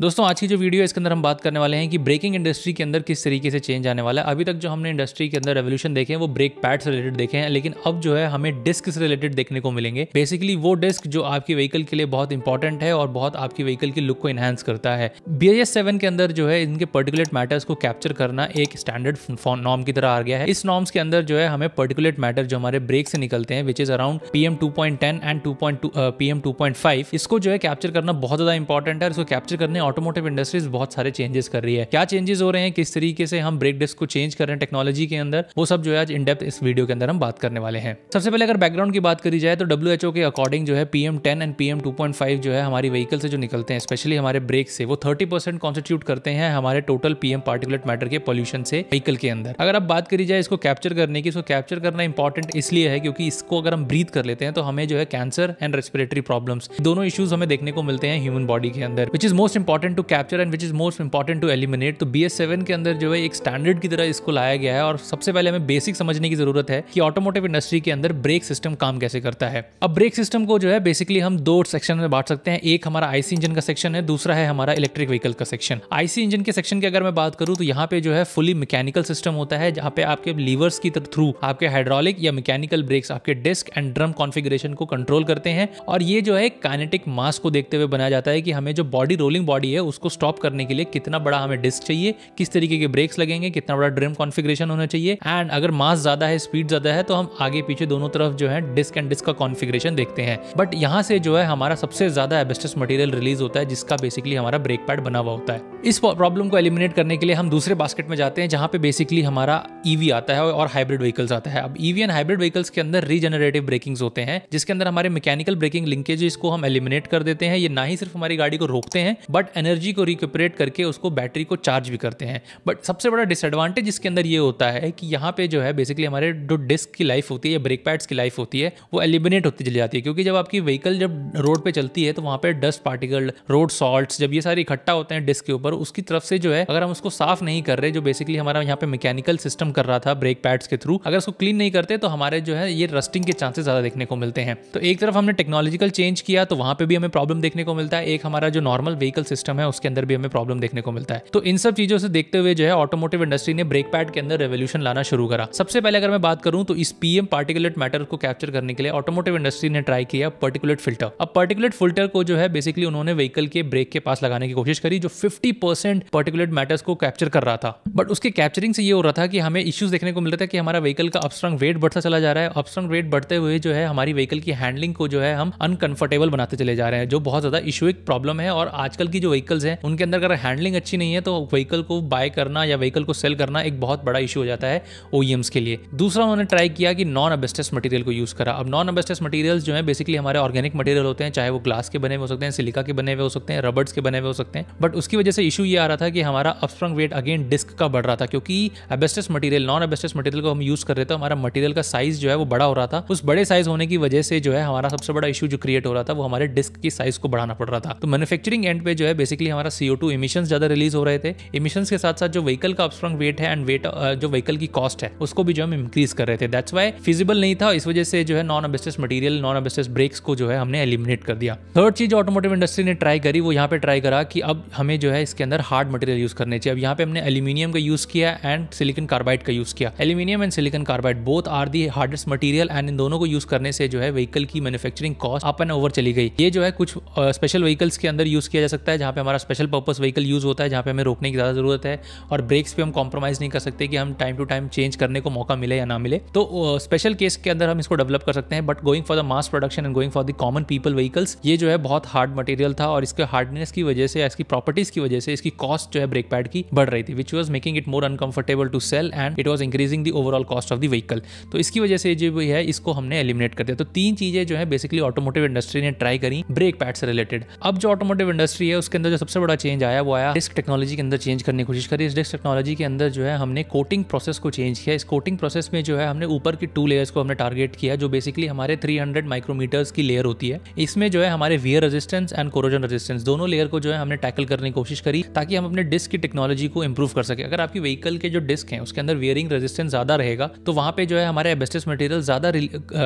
दोस्तों, आज की जो वीडियो है, इसके अंदर हम बात करने वाले हैं कि ब्रेकिंग इंडस्ट्री के अंदर किस तरीके से चेंज आने वाला है। अभी तक जो हमने इंडस्ट्री के अंदर रेवोल्यूशन देखे हैं, वो ब्रेक पैड से रिलेटेड देखे हैं, लेकिन अब जो है, हमें डिस्क से रिलेटेड देखने को मिलेंगे। बेसिकली वो डिस्क जो आपकी व्हीकल के लिए बहुत इंपॉर्टेंट है और बहुत आपकी व्हीकल की लुक को इनहेंस करता है। बी सेवन के अंदर जो है, इनके पर्टिकुलेट मैटर्स को कैप्चर करना एक स्टैंडर्ड नॉर्म की तरह आ गया है। इस नॉर्म्स के अंदर जो है, हमें पर्टिकुलेट मैटर जो हमारे ब्रेक से निकलते हैं which is around P M two point ten and two point P M two point five इसको जो है कैप्चर करना बहुत ज़्यादा इंपॉर्टेंट है इसको कैप्चर करने ऑटोमोटिव इंडस्ट्रीज़ बहुत सारे चेंजेस कर रही है। क्या चेंजेस हो रहे हैं? किस तरीके से हम ब्रेक डिस्क को चेंज कर रहे हैं टेक्नोलॉजी के अंदर? वो सब जो है आज इन डेप्थ इस वीडियो के अंदर हम बात करने वाले हैं। सबसे पहले अगर बैकग्राउंड की बात करी जाए तो डब्ल्यू के अकॉर्डिंग जो है PM ten and PM two जो है हमारी व्हीकल से जो निकलते हैं स्पेशली हमारे ब्रेक से, वो थर्टी परसेंट कॉन्स्टिट्यूट करते हैं हमारे टोटल पीएम पार्टिकुलेट मैटर के पॉल्यूशन से व्हीकल के अंदर। अगर आप बात करी जाए इसको कैप्चर करने की इसको कैप्चर करना इंपॉर्टेंट इसलिए है क्योंकि इसको अगर हम ब्रीथ कर लेते हैं तो हमें जो है कैंसर एंड रेस्पिरेटरी प्रॉब्लम्स दोनों इश्यूज़ हमें देखने को मिलते हैं ह्यूमन बॉडी के अंदर which is most important to capture and which is most important important to eliminate तो बी एस सेवन के अंदर जो है एक स्टैंडर्ड की तरह इसको लाया गया है और सबसे पहले हमें बेसिक समझने की ज़रूरत है कि ऑटोमोटिव इंडस्ट्री के अंदर ब्रेक सिस्टम काम कैसे करता है। अब ब्रेक सिस्टम को जो है बेसिकली हम दो सेक्शन में बांट सकते हैं। एक हमारा आईसी इंजन का सेक्शन है, दूसरा है हमारा इलेक्ट्रिक व्हीकल का सेक्शन आईसी इंजन के सेक्शन की अगर मैं बात करूँ तो यहाँ पे जो है फुली मैकेनिकल सिस्टम होता है, जहाँ पे आपके लीवर्स की थ्रू आपके हाइड्रोलिक या मैकेनिकल ब्रेक्स आपके डिस्क एंड ड्रम कॉन्फ़िगरेशन को कंट्रोल करते हैं। और ये जो है काइनेटिक मास को देखते हुए बनाया जाता है कि हमें जो बॉडी रोलिंग बॉडी है, उसको स्टॉप करने के लिए कितना बड़ा हमें डिस्क चाहिए, किस तरीके के ब्रेक्स लगेंगे, कितना बड़ा ड्रिम कॉन्फ़िगरेशन होना चाहिए एंड अगर मास ज़्यादा है स्पीड ज़्यादा है तो हम आगे पीछे दोनों तरफ़ जो है डिस्क एंड डिस्क का कॉन्फ़िगरेशन देखते हैं। बट यहाँ से जो है हमारा सबसे ज़्यादा एबेस्टस मटेरियल रिलीज़ होता है, जिसका बेसिकली हमारा ब्रेक पैड बना हुआ होता है। इस प्रॉब्लम को एलिमिनेट करने के लिए हम दूसरे बास्केट में जाते हैं, जहाँ पे बेसिकली हमारा ईवी e आता है और हाइब्रिड व्हीकल्स आता है। अब ईवी एंड हाइब्रिड व्हीकल्स के अंदर रीजनरेटिव ब्रेकिंग्स होते हैं, जिसके अंदर हमारे मैकेनिकल ब्रेकिंग लिंकेजेस को हम एलिमिनेट कर देते हैं। ये ना ही सिर्फ़ हमारी गाड़ी को रोकते हैं बट एनर्जी को रिक्यूपरेट करके उसको बैटरी को चार्ज भी करते हैं। बट सबसे बड़ा डिसएडवांटेज इसके अंदर ये होता है कि यहाँ पे जो है बेसिकली हमारे जो डिस्क की लाइफ होती है या ब्रेक पैड्स की लाइफ होती है, वो एलिमिनेट होती चली जाती है। क्योंकि जब आपकी व्हीकल जब रोड पे चलती है तो वहाँ पर डस्ट पार्टिकल रोड सॉल्ट जब ये सारे इकट्ठा होते हैं डिस्क के ऊपर, उसकी तरफ़ से जो है, अगर हम उसको साफ़ नहीं कर रहे, जो बेसिकली हमारा यहाँ पे मैकेनिकल सिस्टम कर रहा था ब्रेक पैड्स के थ्रू अगर उसको क्लीन नहीं करते तो हमारे जो है, ये रस्टिंग के चांसेस ज़्यादा देखने को मिलते हैं। तो एक तरफ़ हमने टेक्नोलॉजिकल चेंज किया तो वहाँ पे भी हमें प्रॉब्लम देखने को मिलता है। एक हमारा जो नॉर्मल व्हीकल सिस्टम है, उसके अंदर भी हमें प्रॉब्लम देखने को मिलता है। तो इन सब चीज़ों से देखते हुए जो है ऑटोमोटिव इंडस्ट्री ने ब्रेक पैड के अंदर रेवोल्यूशन लाना शुरू करा। सबसे पहले अगर मैं बात करूँ तो इस पीएम पार्टिकुलेट मैटर को कैप्चर करने के लिए ऑटोमोटिव इंडस्ट्री ने ट्राई किया पर्टिकुलेट फ़िल्टर अब पर्टिकुलेट फ़िल्टर को जो है बेसिकली उन्होंने व्हीकल के ब्रेक के पास लगाने की कोशिश करी, जो फिफ्टी परसेंट पर्टिकुलेट मैटर्स को कैप्चर कर रहा था। बट उसके कैप्चरिंग से ये हो रहा था कि हमें इश्यूज़ देखने को मिल रहा था कि हमारा व्हीकल का अपस्ट्रंग वेट बढ़ता चला जा रहा है। अपस्ट्रंग वेट बढ़ते हुए जो है, हमारी व्हीकल की हैंडलिंग को जो है, हम अनकंफर्टेबल बनाते चले जा रहे हैं, जो बहुत ज़्यादा इशू एक प्रॉब्लम है। और आजकल की जो व्हीकल्स हैं, उनके अंदर अगर हैंडलिंग अच्छी नहीं है तो व्हीकल को बाय करना या व्हीकल को सेल करना एक बहुत बड़ा इशू हो जाता है ओ e के लिए। दूसरा उन्होंने ट्राई किया कि नॉन अबेस्टस मटेरियल को यूज़ करा। अब नॉन अबेस्टस मटेरियल जो है बेसिकली हमारे ऑर्गेनिक मटेरियल होते हैं, चाहे वो ग्लास के बने हुए हो सकते हैं सिलिका के बने हुए हो सकते हैं रबर्स के बने हुए हो सकते हैं। बट उसकी वजह से इशू ये आ रहा था कि हमारा अपस्ट्रंग वेट अगेन डिस्क का बढ़ रहा था, क्योंकि asbestos material non asbestos material को हम यूज़ कर रहे थे, हमारा मटीरियल का साइज़ जो है वो बड़ा हो रहा था। उस बड़े साइज़ होने की वजह से जो है, हमारा सबसे बड़ा इशू जो क्रिएट हो रहा था, वो हमारे डिस्क की साइज़ को बढ़ाना पड़ रहा था। तो मैन्युफैक्चरिंग एंड पे जो है बेसिकली हमारा सीओ टू इमिशन ज़्यादा रिलीज़ हो रहे थे। इमिशन के साथ साथ जो व्हीकल का अपस्ट्रंग वेट है एंड वेट जो व्हीकल की कॉस्ट है, उसको भी जो हम इंक्रीज कर रहे थे। दैट्स वाई फिजिबल नहीं था। इस वजह से जो है non asbestos material non asbestos brakes को जो है हमने एलिमिनेट कर दिया। थर्ड चीज़ ऑटोमोटिव इंडस्ट्री ने ट्राई करी, वो यहाँ पे ट्राई करा कि अब हमें जो है इसके अंदर हार्ड मटेरियल यूज़ करने चाहिए। अब यहाँ पे हमने एल्यूमिनियम का यूज़ किया एंड सिलिकन कार्बाइड का यूज़ किया। Aluminium and silicon carbide both are the hardest material and इन दोनों को यूज़ करने से जो है व्हीकल की manufacturing cost up and over चली गई। ये जो है कुछ स्पेशल व्हीकल्स के अंदर यूज़ किया जा सकता है जहाँ पे हमारा स्पेशल पर्पज व्हीकल यूज़ होता है, जहाँ पे हमें रोकने की ज़्यादा ज़रूरत है और ब्रेक्स पे हम कॉम्प्रोमाइज नहीं कर सकते कि हम टाइम टू टाइम चेंज करने को मौका मिले या ना मिले। तो स्पेशल केस के अंदर हम इसको डेवलप कर सकते हैं but going for the mass production and going for the common people vehicles ये जो है बहुत हार्ड मटेरियल था और इसके हार्डनेस की वजह से इसकी प्रॉपर्टीज़ की वजह से इसकी कॉस्ट जो है ब्रेक पैड की बढ़ रही थी which was making it more uncomfortable to sell and it was increasing the overall cost of the vehicle तो इसकी वजह से जो है, इसको हमने एलिमिनेट कर दिया। तो तीन चीज़ें जो है बेसिकली ऑटोमोटिव इंडस्ट्री ने ट्राई करी ब्रेक पैड से रिलेटेड अब जो ऑटोमोटिव इंडस्ट्री है, उसके अंदर जो सबसे बड़ा चेंज आया, वो आया डिस्क टेक्नोलॉजी के अंदर चेंज करने की कोशिश करी। इस डिस्क टेक्नोलॉजी के अंदर जो है, हमने कोटिंग प्रोसेस को चेंज किया। इस कोटिंग प्रोसेस में जो है, हमने ऊपर की टू लेयर्स को हमने टारगेट किया, जो बेसिकली हमारे 300 माइक्रोमीटर्स की लेयर होती है। इसमें जो है, हमारे wear resistance and corrosion resistance दोनों लेयर को जो है, हमने टैकल करने की कोशिश करी, ताकि हम अपने डिस्क की टेक्नोलॉजी को इंप्रूव कर सके। अगर आपकी व्हीकल के जो डिस्क है, उसके अंदर वियरिंग रेजिस्टेंस ज़्यादा रहेगा तो वहाँ पे जो है, हमारे एबेस्टस मटेरियल ज़्यादा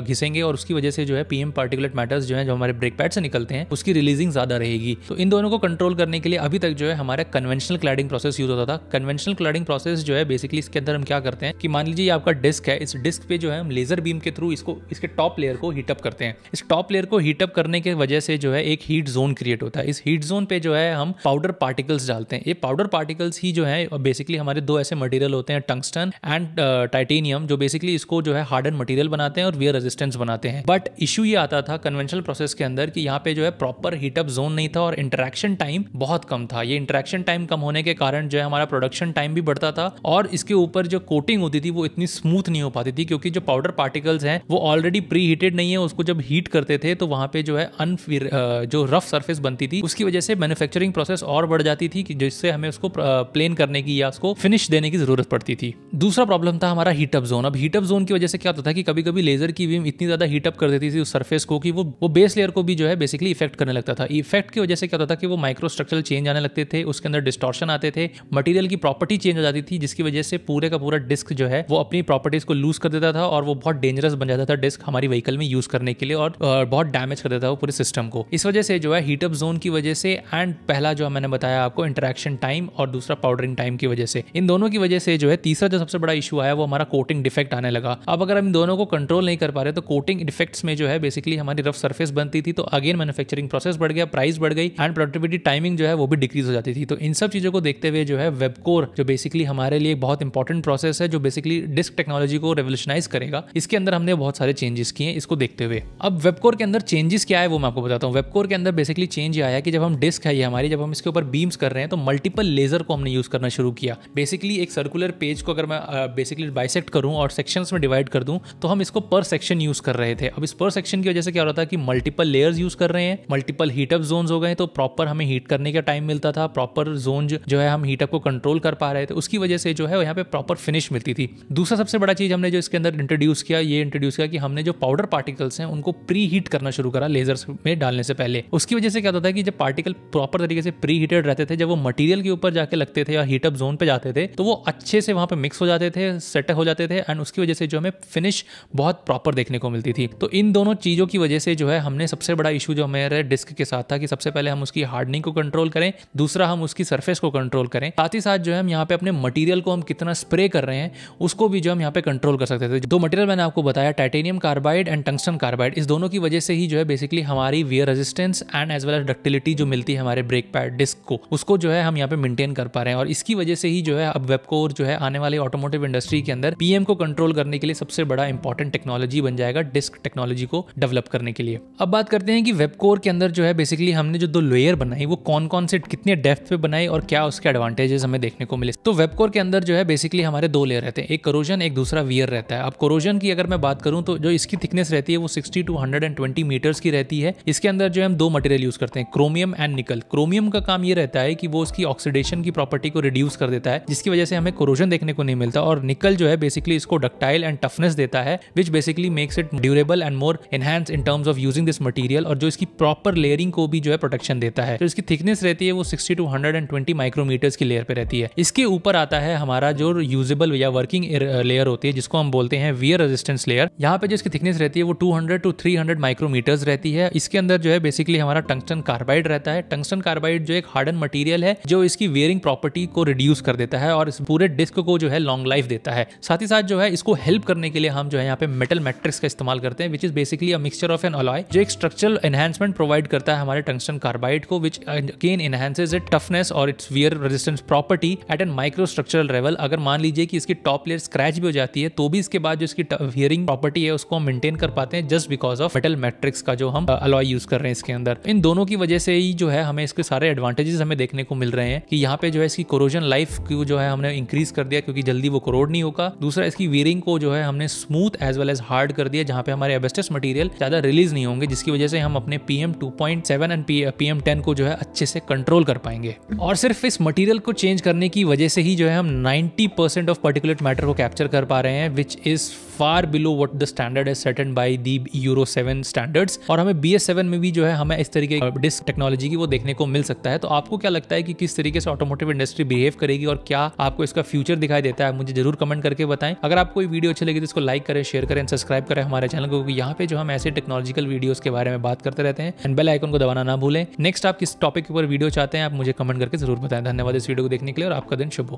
घिसेंगे और उसकी वजह से जो है पीएम पार्टिकुलेट मैटर्स जो है, जो हमारे ब्रेक पैड से निकलते हैं, उसकी रिलीजिंग ज़्यादा रहेगी। तो इन दोनों को कंट्रोल करने के लिए अभी तक जो है हमारा कन्वेंशनल क्लैडिंग प्रोसेस यूज़ होता था। कन्वेंशनल क्लैडिंग प्रोसेस जो है बेसिकली इसके अंदर हम क्या करते हैं कि मान लीजिए आपका डिस्क है, इस डिस्क पे जो है हम लेजर बीम के थ्रू इसको, इसके टॉप लेयर को हीटअप करते हैं। इस टॉप लेयर को हीटअप करने की वजह से जो है एक हीट जोन क्रिएट होता है। इस हीट जोन पे जो है हम पाउडर पार्टिकल्स डालते हैं। ये पाउडर पार्टिकल्स ही जो है बेसिकली हमारे दो ऐसे मटेरियल होते हैं टंगस्टन एंड टाइटेनियम जो बेसिकली इसको जो है हार्डन मटेरियल बनाते हैं और वियर रेजिस्टेंस बनाते हैं। बट इशू ये आता था कन्वेंशनल प्रोसेस के अंदर कि यहाँ पे जो है प्रॉपर हीटअप जोन नहीं था और इंटरेक्शन टाइम बहुत कम था। ये इंटरेक्शन टाइम कम होने के कारण जो है हमारा प्रोडक्शन टाइम भी बढ़ता था और इसके ऊपर जो कोटिंग होती थी वो इतनी स्मूथ नहीं हो पाती थी क्योंकि जो पाउडर पार्टिकल्स हैं वो ऑलरेडी प्री हीटेड नहीं है, उसको जब हीट करते थे तो वहाँ पे जो है अनफिर जो रफ सरफेस बनती थी, उसकी वजह से मैन्युफैक्चरिंग प्रोसेस और बढ़ जाती थी जिससे हमें उसको प्लेन करने की या उसको फिनिश देने की ज़रूरत पड़ती थी। दूसरा प्रॉब्लम था हमारा हीटअप जोन अब हीटअप जोन की वजह से क्या होता था कि कभी कभी लेजर की बीम इतनी ज़्यादा हीटअप कर देती थी उस सरफेस को कि वो वो बेस लेयर को भी जो है बेसिकली इफ़ेक्ट करने लगता था। इफ़ेक्ट की वजह से क्या होता था कि वो माइक्रो चेंज आने लगते थे, उसके अंदर डिस्टॉर्शन आते थे मटीरियल की प्रॉपर्टी चेंज हो जाती थी, जिसकी वजह से पूरे का पूरा डिस्क जो है, वो अपनी प्रॉपर्टीज़ को लूज कर देता था और वो बहुत डेंजरस बन जाता था डिस्क हमारी व्हीकल में यूज़ करने के लिए और बहुत डैमेज कर देता था पूरे सिस्टम को। इस वजह से जो है हीटअप जोन की वजह से एंड पहला जो मैंने बताया आपको इंटरेक्शन टाइम और दूसरा पाउडरिंग टाइम की वजह से। इन दोनों की वजह से जो है, तीसरा जो सबसे बड़ा इशू आया, वो हमारा कोटिंग डिफेक्ट आने लगा। अब अगर हम दोनों को कंट्रोल नहीं कर पा रहे तो कोटिंग डिफेक्ट्स में जो है बेसिकली हमारी रफ सर्फेस बनती थी तो अगेन मैन्युफैक्चरिंग प्रोसेस बढ़ गया प्राइस बढ़ गई एंड प्रोडक्टिविटी टाइमिंग जो है वो भी डिक्रीज हो जाती थी। तो इन सब चीज़ों को देखते हुए जो है वेबकोर जो बेसिकली हमारे लिए बहुत इंपॉर्टेंट प्रोसेस है, जो बेसिकली डिस्क टेक्नोलॉजी को रेवोल्यूशनाइज करेगा, इसके अंदर हमने बहुत सारे चेंजेस किए इसको देखते हुए। अब वेबकोर के अंदर चेंजेस क्या है वो मैं आपको बताता हूँ। वेबकोर के अंदर बेसिकली चेंज ये आया कि जब हम डिस्क है ये हमारी, जब हम इसके ऊपर बीम्स कर रहे हैं तो मल्टीपल लेजर को हमने यूज़ करना शुरू किया। बेसिकली एक सर्कुलर पेज को अगर मैं बेसिकली बाइसेक्ट करूँ और सेक्शन में डिवाइड कर दूँ तो हम इसको पर सेक्शन यूज़ कर रहे थे। अब इस पर सेक्शन की वजह से क्या हो रहा था कि मल्टीपल लेयर्स यूज़ कर रहे हैं मल्टीपल हीटअप जोन हो गए तो प्रॉपर हमें हीट करने का टाइम मिलता था प्रॉपर जोन जो है हम हीटअप को कंट्रोल कर पा रहे थे, उसकी वजह से जो है यहाँ पे प्रॉपर फिनिश मिलती थी। दूसरा सबसे बड़ा चीज़ हमने जो इसके अंदर इंट्रोड्यूस किया, ये इंट्रोड्यूस किया कि हमने जो पाउडर पार्टिकल्स हैं, उनको प्री हीट करना शुरू करा लेजर में डालने से पहले। उसकी वजह से क्या होता था कि जब पार्टिकल प्रॉपर तरीके से प्री हीटेड रहते थे, जब वो मटीरियल के ऊपर जाके लगते थे या हीटअप जोन पे जाते थे तो वो अच्छे से वहाँ पे मिक्स हो जाते थे सेट हो जाते थे एंड उसकी वजह से जो हमें फिनिश बहुत प्रॉपर देखने को मिलती थी। तो इन दोनों चीज़ों की वजह से जो है हमने सबसे बड़ा इशू जो हमारे डिस्क के साथ था कि सबसे पहले हम उसकी हार्डनिंग को कंट्रोल करें, दूसरा हम उसकी सरफेस को कंट्रोल करें। साथ ही साथ जो है हम यहाँ पे अपने मटीरियल को हम कितना स्प्रे कर रहे हैं, उसको भी जो हम यहाँ पे कंट्रोल कर सकते थे। दो मटेरियल मैंने आपको बताया titanium carbide and tungsten carbide इस दोनों की वजह से ही जो है बेसिकली हमारी wear resistance and as well as ductility जो मिलती है हमारे ब्रेक पैड डिस्क को, उसको जो है हम यहाँ पे मेंटेन कर पा रहे हैं। और इसकी वजह से ही जो है अब वेबकोर जो है आने वाले ऑटोमोटिव इंडस्ट्री के अंदर पीएम को कंट्रोल करने के लिए सबसे बड़ा इंपॉर्टेंट टेक्नोलॉजी बन जाएगा डिस्क टेक्नोलॉजी को डेवलप करने के लिए। अब बात करते हैं कि वेबकोर के अंदर जो है बेसिकली हमने जो दो लेयर बनाई वो कौन कौन से कितने डेप्थ पे बनाई और क्या उसके एडवांटेजेस हमें देखने को मिले। तो वेबकोर के अंदर जो है बेसिकली हमारे दो लेयर रहते हैं। एक करोजन एक दूसरा वियर रहता है। अब कोरोजन की अगर मैं बात करूँ तो जो इसकी थिकनेस रहती है, वो 60 टू 120 मीटर्स की रहती है। इसके अंदर जो हम दो मटेरियल यूज़ करते हैं क्रोमियम एंड निकल क्रोमियम का काम ये रहता है कि वो उसकी ऑक्सीडेशन की प्रॉपर्टी को रिड्यूस कर देता है, जिसकी वजह से हमें कोरोजन देखने को नहीं मिलता और निकल जो है बेसिकली इसको डक्टाइल एंड टफनेस देता है which basically makes it durable and more enhance in terms of using this material और जो इसकी प्रॉपर लेयरिंग को भी जो है प्रोटेक्शन देता है। तो इसकी थिकनेस रहती है वो sixty to hundred and twenty micrometers की लेयर पे रहती है। इसके ऊपर आता है हमारा जो यूजेबल या वर्किंग लेयर होती है, जिसको हम बोलते हैं वियर रेजिस्टेंस लेयर यहाँ पे जो इसकी थिकनेस रहती है वो 200 टू 300 माइक्रोमीटर्स रहती है। इसके अंदर जो है बेसिकली हमारा टंगस्टन कार्बाइड रहता है। टंगस्टन कार्बाइड जो एक हार्डन मटेरियल है, जो इसकी वेयरिंग प्रॉपर्टी को रिड्यूस कर देता है और इस पूरे डिस्क को जो है लॉन्ग लाइफ देता है। साथ ही साथ जो है इसको हेल्प करने के लिए हम जो है यहाँ पे मेटल मैट्रिक्स का इस्तेमाल करते हैं which is basically mixture of an alloy जो एक स्ट्रक्चरल एनहेंसमेंट प्रोवाइड करता है हमारे टंगस्टन कार्बाइड को which again enhances it toughness और its wear resistance property at an micro structural level अगर मान लीजिए कि इसकी टॉप लेयर स्क्रैच भी हो जाती है तो भी इसके बाद जो इसकी हियरिंग प्रॉपर्टी है, उसको हम मेंटेन कर पाते हैं just because of metal matrix का जो हम अलॉय यूज़ कर रहे हैं इसके अंदर। इन दोनों की वजह से ही जो है हमें इसके सारे एडवांटेजेस हमें देखने को मिल रहे हैं कि यहाँ पे जो है इसकी कोरोजन लाइफ को जो है हमने इंक्रीज कर दिया क्योंकि जल्दी वो कोरोड नहीं होगा। दूसरा, इसकी वियरिंग को जो है हमने smooth as well as hard कर दिया, जहाँ पे हमारे एबेस्टस मटीरियल ज़्यादा रिलीज़ नहीं होंगे, जिसकी वजह से हम अपने पीएम 2.7 एंड पीएम 10 को जो है अच्छे से कंट्रोल कर पाएँगे। और सिर्फ़ इस मटेरियल को चेंज करने की वजह से ही जो है हम 90 परसेंट ऑफ़ पर्टिकुलर मैटर को कैप्चर कर पा रहे हैं which is far below what the standard is set in by the Euro seven standards और हमें बी एस सेवन में भी जो है हमें इस तरीके की डिस्क टेक्नोलॉजी की वो देखने को मिल सकता है। तो आपको क्या लगता है कि किस तरीके से ऑटोमोटिव इंडस्ट्री बिहेव करेगी और क्या आपको इसका फ्यूचर दिखाई देता है मुझे ज़रूर कमेंट करके बताएँ। अगर आपको वीडियो अच्छी लगी तो इसको लाइक करें शेयर करें सब्सक्राइब करें हमारे चैनल को, क्योंकि यहाँ पे जो हम ऐसे टेक्नोलॉजिकल वीडियोस के बारे में बात करते रहते हैं। एंड बेल आइकन को दबाना ना भूलें। नेक्स्ट आप किस टॉपिक के ऊपर वीडियो चाहते हैं, आप मुझे कमेंट करके ज़रूर बताएँ। धन्यवाद इस वीडियो को देखने के लिए और आपका दिन शुभ हो।